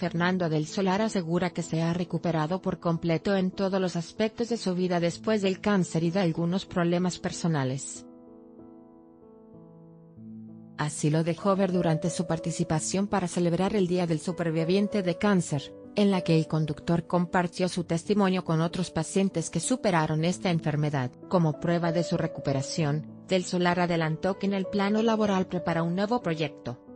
Fernando del Solar asegura que se ha recuperado por completo en todos los aspectos de su vida después del cáncer y de algunos problemas personales. Así lo dejó ver durante su participación para celebrar el Día del Superviviente de Cáncer, en la que el conductor compartió su testimonio con otros pacientes que superaron esta enfermedad. Como prueba de su recuperación, Del Solar adelantó que en el plano laboral prepara un nuevo proyecto.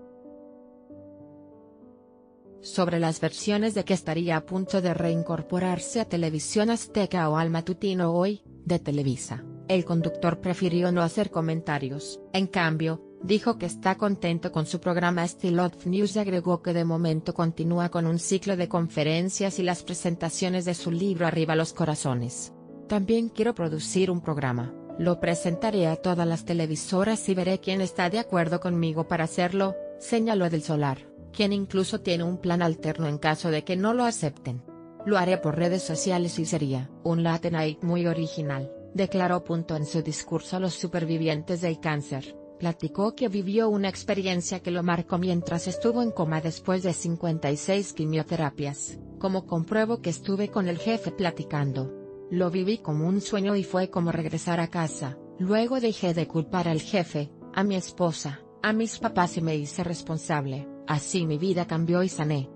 Sobre las versiones de que estaría a punto de reincorporarse a Televisión Azteca o al matutino hoy, de Televisa, el conductor prefirió no hacer comentarios. En cambio, dijo que está contento con su programa Still News y agregó que de momento continúa con un ciclo de conferencias y las presentaciones de su libro Arriba los Corazones. También quiero producir un programa, lo presentaré a todas las televisoras y veré quién está de acuerdo conmigo para hacerlo, señaló Del Solar, quien incluso tiene un plan alterno en caso de que no lo acepten. Lo haré por redes sociales y sería un late night muy original, declaró. Punto en su discurso a los supervivientes del cáncer. Platicó que vivió una experiencia que lo marcó mientras estuvo en coma después de 56 quimioterapias, como compruebo que estuve con el jefe platicando. Lo viví como un sueño y fue como regresar a casa, luego dejé de culpar al jefe, a mi esposa, a mis papás y me hice responsable, así mi vida cambió y sané.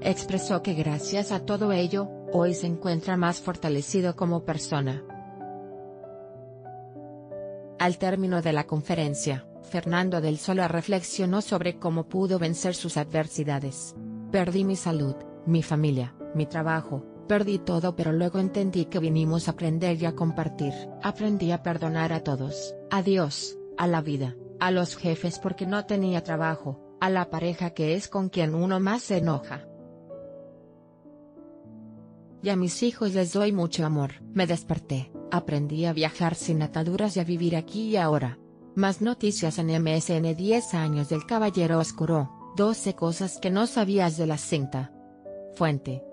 Expresó que gracias a todo ello, hoy se encuentra más fortalecido como persona. Al término de la conferencia, Fernando del Solar reflexionó sobre cómo pudo vencer sus adversidades. Perdí mi salud, mi familia, mi trabajo, perdí todo pero luego entendí que vinimos a aprender y a compartir. Aprendí a perdonar a todos, a Dios, a la vida, a los jefes porque no tenía trabajo, a la pareja que es con quien uno más se enoja. Y a mis hijos les doy mucho amor. Me desperté, Aprendí a viajar sin ataduras y a vivir aquí y ahora. Más noticias en MSN 10 años del Caballero Oscuro, 12 cosas que no sabías de la cinta. Fuente.